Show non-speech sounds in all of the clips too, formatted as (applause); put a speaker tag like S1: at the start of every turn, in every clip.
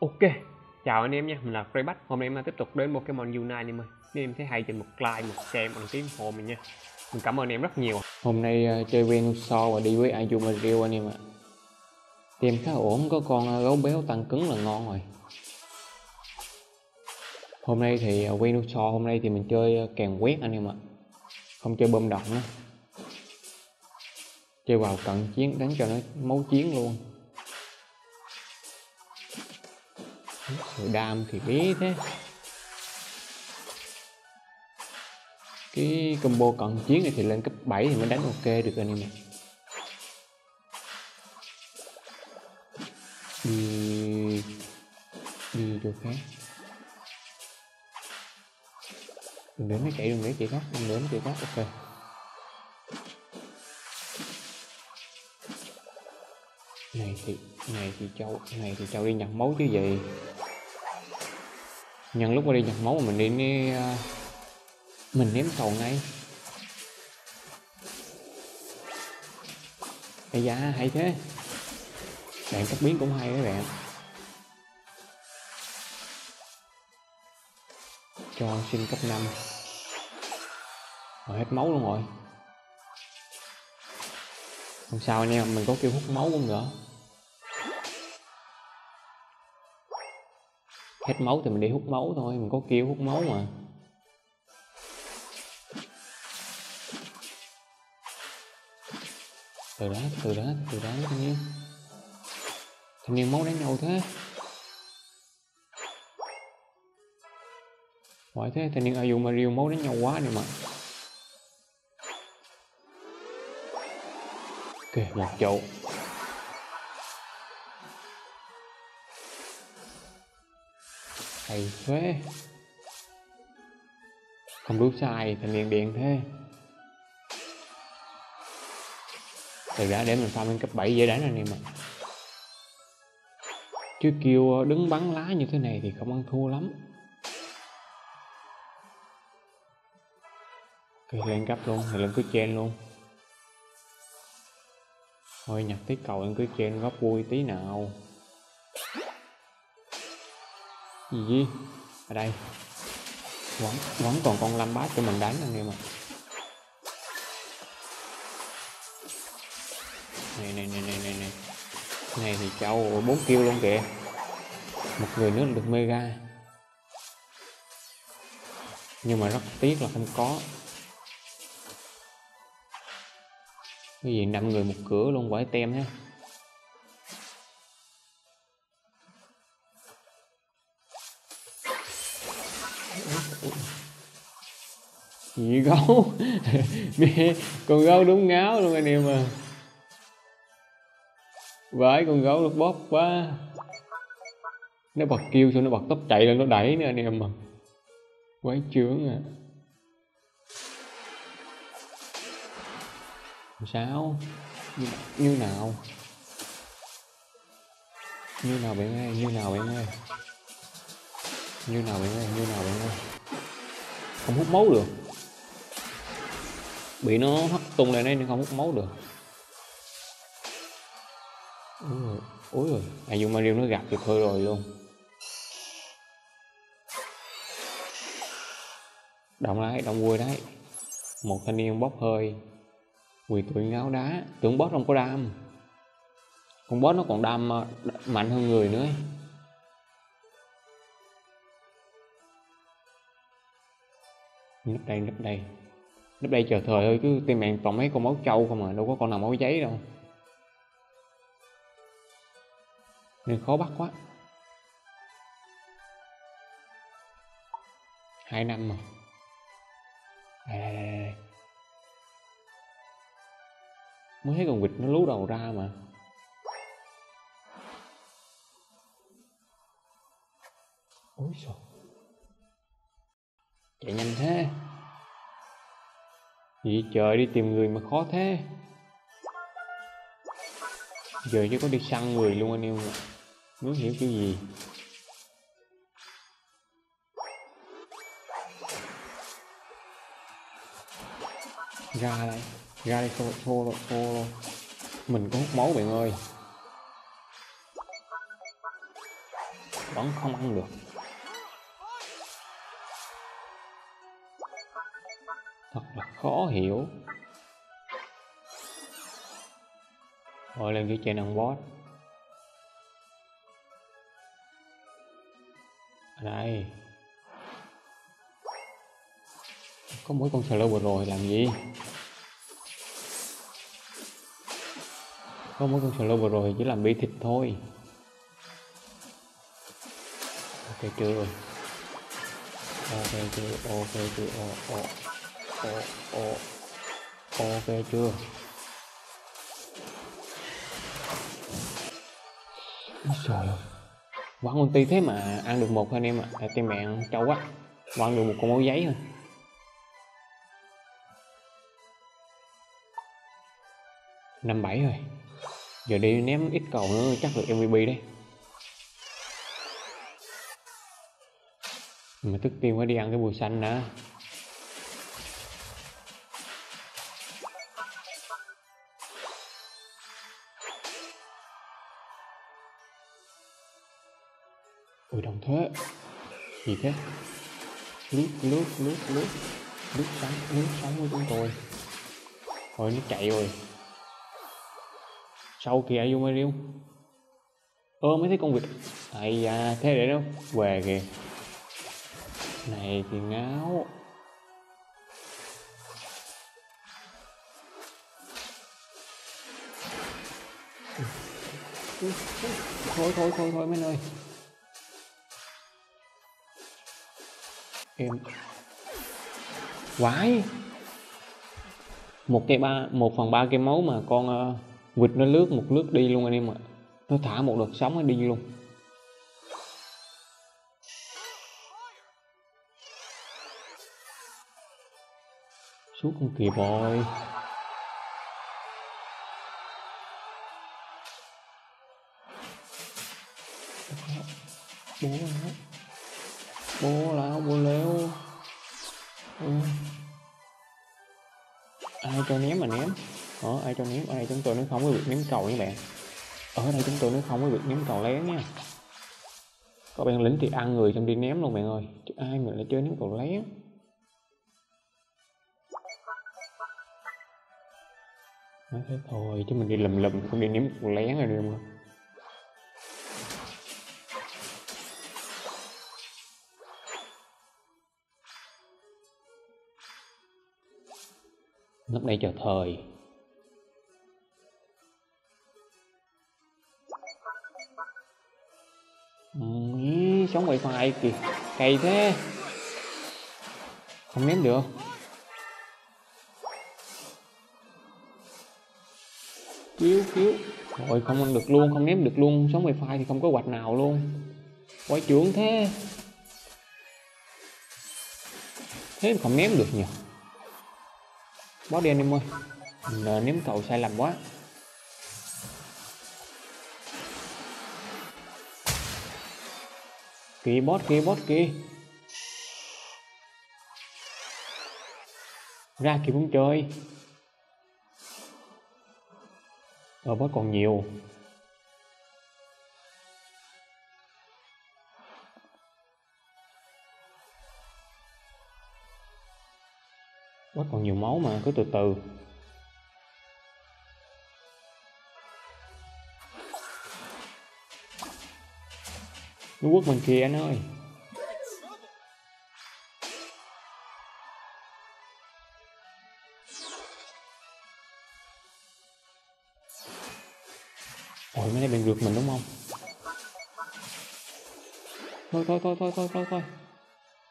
S1: Ok, chào anh em nha, mình là Freyback Hôm nay em tiếp tục đến Pokemon Unite anh em ơi. Nếu em thấy hay trên một like, một share, một đăng ký ủng hộ mình nha. Mình cảm ơn em rất nhiều.
S2: Hôm nay uh, chơi Venusaur và đi với Azumarill anh em ạ. Tìm khá ổn, có con uh, gấu béo tăng cứng là ngon rồi. Hôm nay thì uh, Venusaur, hôm nay thì mình chơi uh, kèn quét anh em ạ. Không chơi bơm động nữa. Chơi vào cận chiến đánh cho nó máu chiến luôn. Đam thì biết thế. Cái combo cận chiến này thì lên cấp 7 thì mới đánh ok được anh em Đi... Đi chỗ khác. Đừng để nó chạy, đừng để chạy khác đừng để nó chạy khác ok. Này thì này thì châu này thì châu đi nhặt máu chứ gì nhân lúc mà đi nhập máu mà mình đi uh, ờ, mình ném cầu ngay. Ây da hay thế. Bạn cấp biến cũng hay đấy bạn. Cho xin cấp 5 Rồi hết máu luôn rồi. Không sao anh em, mình có kêu hút máu không nữa Hết máu thì mình đi hút máu thôi, mình có kêu hút máu mà. Từ đó từ đó từ đó thanh niên thanh niên máu đánh nhau thế. Hỏi thế thanh niên dùng Mario máu đánh nhau quá này mà. Ok một chậu. Hay thế không đúng sai thì niên điện thế. Từ đã để mình farm lên cấp 7 dễ đánh anh em ạ chứ kêu ờ, đứng bắn lá như thế này thì không ăn thua lắm. Ok lên cấp luôn, thì lên cứ chen luôn. Thôi nhặt tí cầu lên cứ chen góp vui tí nào gì gì ở đây. Vẫn vẫn còn con lam bát cho mình đánh anh em ạ. Này này này này này này. Này thì cháu bốn kêu luôn kìa. Một người nữa được mega. Nhưng mà rất tiếc là không có. Cái gì năm người một cửa luôn, quải tem nhé gì gấu. (laughs) Mẹ con gấu đúng ngáo luôn anh em à. Vãi con gấu nó bóp quá. Nó bật kêu xong nó bật tốc chạy lên nó đẩy nữa anh em mà quái chướng à. Sao? Như, như nào? Như nào bạn ơi? Như nào bạn ơi? Như nào bạn ơi? Như nào bạn ơi? Không hút máu được bị nó hất tung lên đấy nên không hút máu được. Ôi rồi ôi rồi à dùng Mario nó gặp được thôi rồi luôn. Động lại, động vui đấy. Một thanh niên bốc hơi. Quỳ tuổi ngáo đá. Tưởng boss không có đam. Con boss nó còn đam ờ, mạnh hơn người nữa nấp đây nấp đây. Lúc đây chờ thời ơi cứ tìm mạng toàn mấy con máu trâu không à đâu có con nào máu giấy đâu. Nên khó bắt quá. Hai năm mà. Đây, đây, đây, đây. mới thấy con vịt nó lú đầu ra mà. Ôi trời chạy nhanh thế gì trời, đi tìm người mà khó thế. Giờ chứ có đi săn người luôn anh em muốn hiểu cái gì? Ra đây ra đây xô xô rồi. Mình có hút máu bạn ơi. Vẫn không ăn được. Thật là khó hiểu gọi lên cái trên ăn bot ở đây có mỗi con sờ vừa rồi làm gì có mỗi con sờ vừa rồi chỉ làm bị thịt thôi ok chưa ok chưa ok chưa o o ồ, ồ, ok chưa? Trời ơi. Quăng ulti thế mà ăn được một thôi anh em ạ. À. team mẹ trâu quá. Quăng được một con máu giấy thôi. Năm bảy rồi. Giờ đi ném ít cầu nữa chắc được MVP đấy. Mà trước tiên phải đi ăn cái bùi xanh đã. Ủi đồng thế. Gì thế? Lướt lướt lướt lướt. Lướt sống lướt sống của chúng tôi. Thôi, nó chạy rồi. Sau kìa vô mê riêu ơ, mấy thấy con vịt ây da, thế để đâu? Về kìa. Này thì ngáo. Thôi thôi thôi thôi, mấy ơi em quái. Một cây ba một phần ba cây máu mà con uh, vịt nó lướt một lướt đi luôn anh em ạ. Nó thả một đợt sóng nó đi luôn. Xuống không kịp rồi. Bố lão bố lão bố léo. Ừ. ai cho ném mà ném? Ở ai cho ném? Ở đây chúng tôi nó không có việc ném cầu nha bạn. Ở đây chúng tôi nó không có việc ném cầu lén nha. Có bạn lính thì ăn người trong đi ném luôn bạn ơi. Chứ ai mà lại chơi ném cầu lén nói thế thôi, chứ mình đi lầm lầm không đi ném cầu lén rồi đi không lúc này chờ thời. Ừ, sống wifi kìa cày thế? Không ném được. Cứu cứu rồi không ăn được luôn không ném được luôn. Sống wifi thì không có quạt nào luôn. Quái trưởng thế. Thế mà không ném được nhỉ bó đi em ơi mình ném cầu sai lầm quá. Kì, bót kì bót kì. Ra kì cũng chơi. Ờ boss còn nhiều. Quá còn nhiều máu mà, cứ từ từ. Nó quất mình kìa anh ơi. Ôi, mấy này bị rượt mình đúng không? Thôi thôi thôi thôi thôi thôi thôi.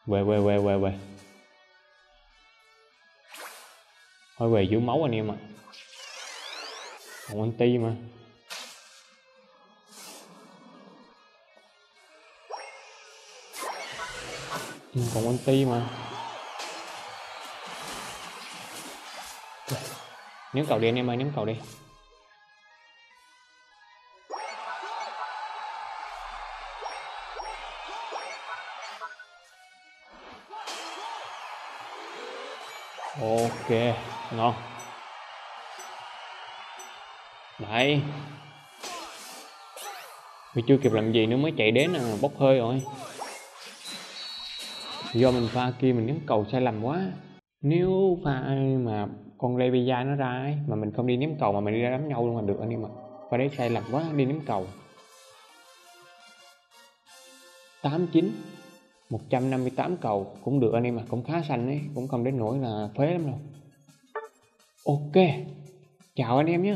S2: Về về về về về. Thôi về giữ máu anh em ạ. Còn anti mà. Ừ, còn anti mà. Ném cầu đi anh em ơi ném cầu đi. Ok ngon. Đấy. Vì chưa kịp làm gì nữa mới chạy đến là bốc hơi rồi. Do mình pha kia mình ném cầu sai lầm quá. Nếu pha mà con leviya nó ra ấy, mà mình không đi ném cầu mà mình đi ra đấm nhau luôn là được anh em ạ. Pha đấy sai lầm quá đi ném cầu. 89 158 cầu cũng được anh em ạ cũng khá xanh ấy cũng không đến nỗi là phế lắm đâu. Ok. Chào anh em nhé.